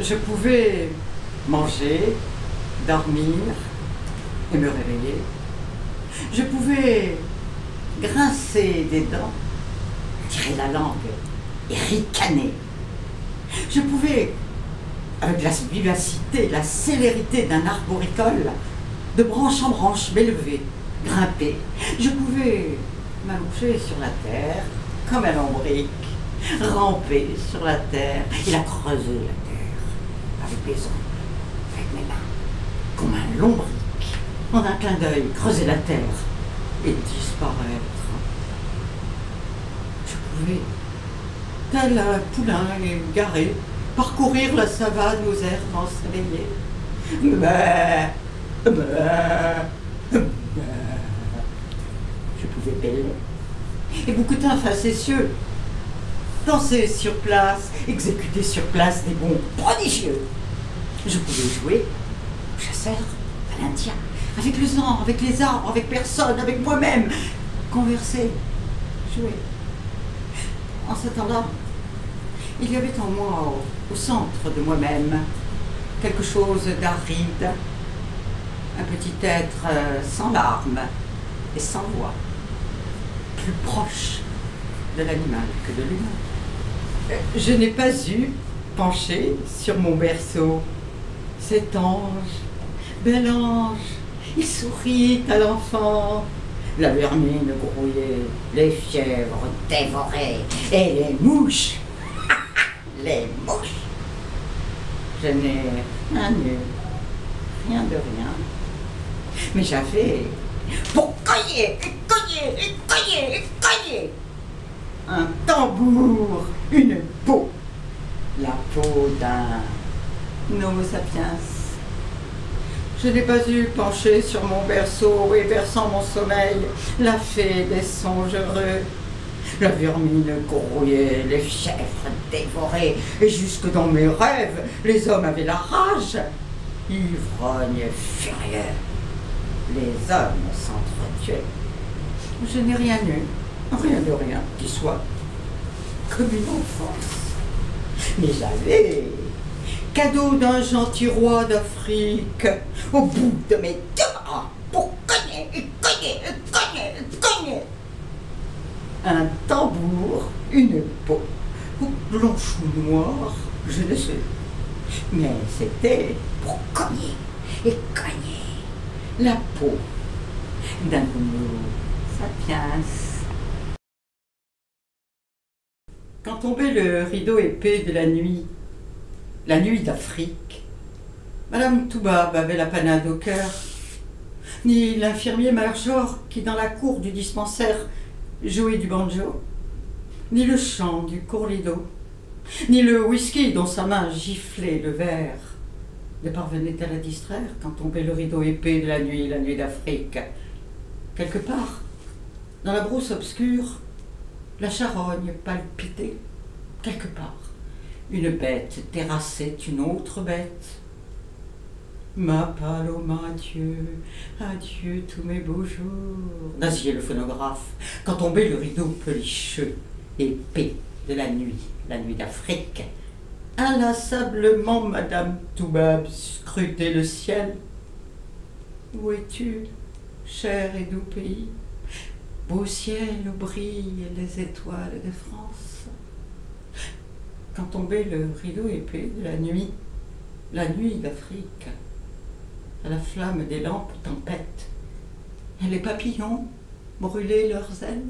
Je pouvais manger, dormir et me réveiller. Je pouvais grincer des dents, tirer la langue et ricaner. Je pouvais, avec la vivacité, la célérité d'un arboricole, de branche en branche m'élever, grimper. Je pouvais m'allonger sur la terre comme un lombric, ramper sur la terre et la creuser avec mes ongles, avec mes mains, comme un lombric, en un clin d'œil, creuser la terre et disparaître. Je pouvais, tel un poulain égaré, parcourir la savane aux herbes ensoleillées. Mais, mais, je pouvais bêler. Et bouquetin facétieux, danser sur place, exécuter sur place des bons prodigieux. Je pouvais jouer au chasseur, à l'Indien, avec le sang, avec les arbres, avec personne, avec moi-même, converser, jouer. En ce temps-là, il y avait en moi, au, au centre de moi-même, quelque chose d'aride, un petit être euh, sans larmes et sans voix, plus proche de l'animal que de l'humain. Je n'ai pas eu, penché sur mon berceau, cet ange, bel ange, il sourit à l'enfant. La vermine grouillait, les fièvres dévoraient, et les mouches, les mouches. Je n'ai rien eu, rien de rien. Mais j'avais, pour cogner, et cogner, et un tambour, une peau, la peau d'un Homo sapiens. Je n'ai pas eu penché sur mon berceau et versant mon sommeil, la fée des songes heureux. La vermine grouillait, les chèvres dévoraient, et jusque dans mes rêves, les hommes avaient la rage. Ivrognes furieux, les hommes s'entretuaient. Je n'ai rien eu, rien de rien qui soit, comme une enfance. Mais j'avais cadeau d'un gentil roi d'Afrique, au bout de mes deux bras, pour cogner, cogner, cogner, cogner. Un tambour, une peau, ou blanche ou noire, je ne sais. Mais c'était pour cogner et cogner la peau d'un homo sapiens. Quand tombait le rideau épais de la nuit, la nuit d'Afrique, Madame Toubab avait la panade au cœur, ni l'infirmier Major qui, dans la cour du dispensaire, jouait du banjo, ni le chant du courlido, ni le whisky dont sa main giflait le verre ne parvenait à la distraire quand tombait le rideau épais de la nuit, la nuit d'Afrique. Quelque part, dans la brousse obscure, la charogne palpitait. Quelque part, une bête terrassait une autre bête. Ma paloma, adieu, adieu tous mes beaux jours. Nazier le phonographe, quand tombait le rideau pelicheux, épais de la nuit, la nuit d'Afrique. Inlassablement, Madame Toubab scrutait le ciel. Où es-tu, cher et doux pays? Beau ciel où brillent les étoiles de France. Quand tombait le rideau épais de la nuit, la nuit d'Afrique, à la flamme des lampes tempête, et les papillons brûlaient leurs ailes,